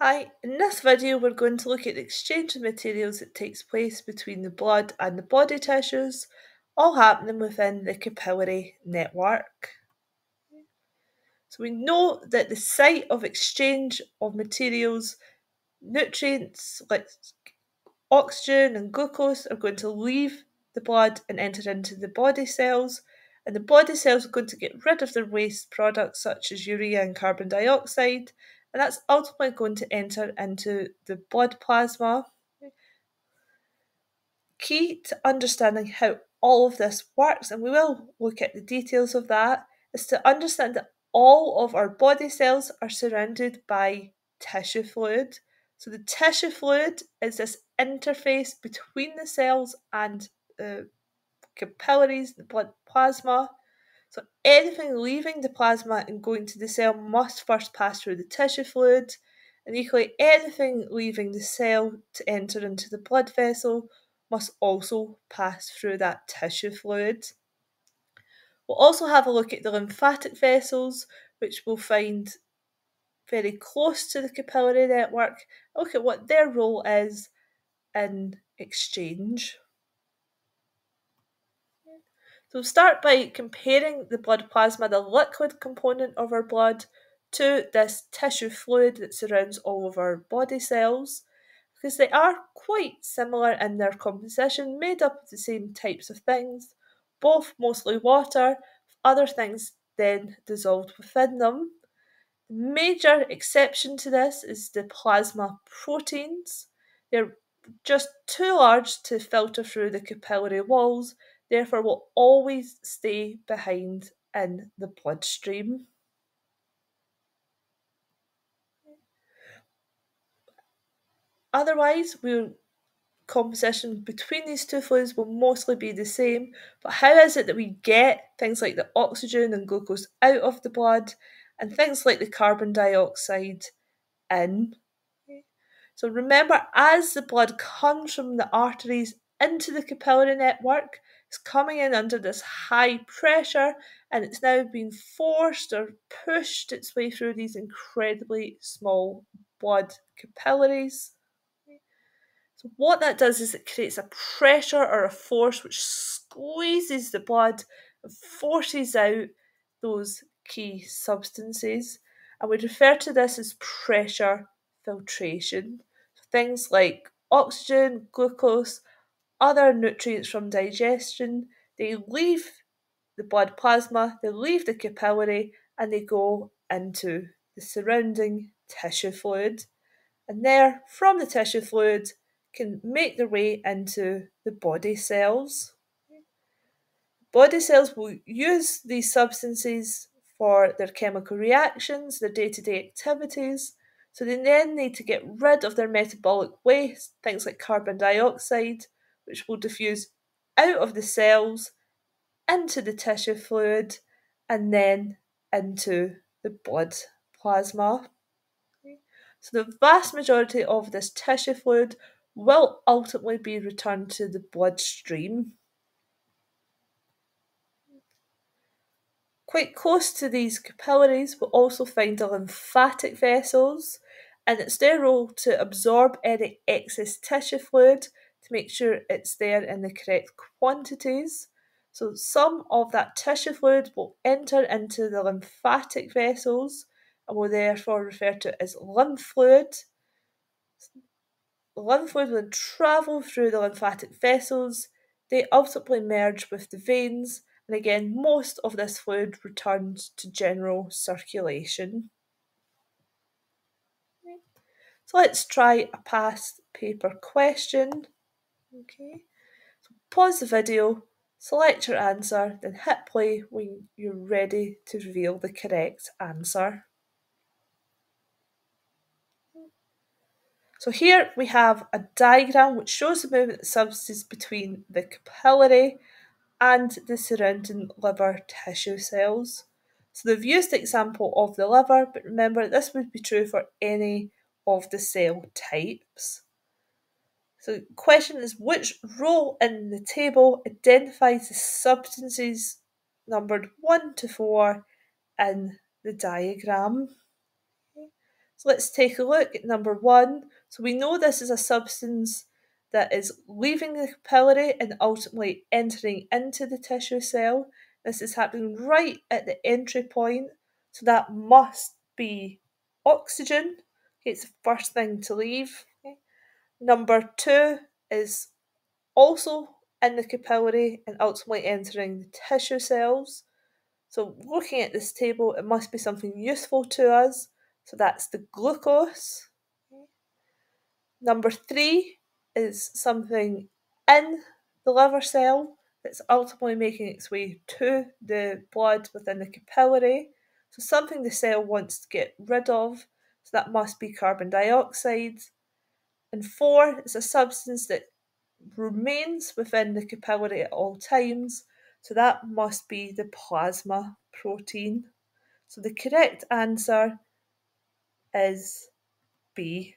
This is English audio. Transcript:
Hi, in this video we're going to look at the exchange of materials that takes place between the blood and the body tissues, all happening within the capillary network. So we know that the site of exchange of materials, nutrients like oxygen and glucose are going to leave the blood and enter into the body cells, and the body cells are going to get rid of their waste products such as urea and carbon dioxide and that's ultimately going to enter into the blood plasma. Key to understanding how all of this works, and we will look at the details of that, is to understand that all of our body cells are surrounded by tissue fluid. So the tissue fluid is this interface between the cells and the capillaries, the blood plasma, so anything leaving the plasma and going to the cell must first pass through the tissue fluid, and equally anything leaving the cell to enter into the blood vessel must also pass through that tissue fluid. We'll also have a look at the lymphatic vessels, which we'll find very close to the capillary network, look at what their role is in exchange. So we'll start by comparing the blood plasma, the liquid component of our blood, to this tissue fluid that surrounds all of our body cells, because they are quite similar in their composition, made up of the same types of things, both mostly water, other things then dissolved within them. The major exception to this is the plasma proteins. They're just too large to filter through the capillary walls therefore will always stay behind in the bloodstream. Otherwise, we'll composition between these two fluids will mostly be the same, but how is it that we get things like the oxygen and glucose out of the blood and things like the carbon dioxide in? So remember, as the blood comes from the arteries into the capillary network, it's coming in under this high pressure and it's now being forced or pushed its way through these incredibly small blood capillaries. So, what that does is it creates a pressure or a force which squeezes the blood and forces out those key substances. And we refer to this as pressure filtration. So things like oxygen, glucose, other nutrients from digestion, they leave the blood plasma, they leave the capillary, and they go into the surrounding tissue fluid. And there, from the tissue fluid, can make their way into the body cells. Body cells will use these substances for their chemical reactions, their day to day activities. So they then need to get rid of their metabolic waste, things like carbon dioxide, which will diffuse out of the cells into the tissue fluid and then into the blood plasma. So the vast majority of this tissue fluid will ultimately be returned to the bloodstream. Quite close to these capillaries, we'll also find the lymphatic vessels, and it's their role to absorb any excess tissue fluid to make sure it's there in the correct quantities. So some of that tissue fluid will enter into the lymphatic vessels and will therefore refer to as lymph fluid. Lymph fluid will travel through the lymphatic vessels. They ultimately merge with the veins, and again, most of this fluid returns to general circulation. So let's try a past paper question. Okay, so pause the video, select your answer, then hit play when you're ready to reveal the correct answer. So here we have a diagram which shows the movement of substances between the capillary and the surrounding liver tissue cells. So they've used the example of the liver, but remember this would be true for any of the cell types. So the question is which row in the table identifies the substances numbered 1 to 4 in the diagram? So let's take a look at number one. So we know this is a substance that is leaving the capillary and ultimately entering into the tissue cell. This is happening right at the entry point, so that must be oxygen. It's the first thing to leave. Number two is also in the capillary and ultimately entering the tissue cells. So, looking at this table, it must be something useful to us. So, that's the glucose. Number three is something in the liver cell that's ultimately making its way to the blood within the capillary. So, something the cell wants to get rid of. So, that must be carbon dioxide. And four is a substance that remains within the capillary at all times, so that must be the plasma protein. So the correct answer is B.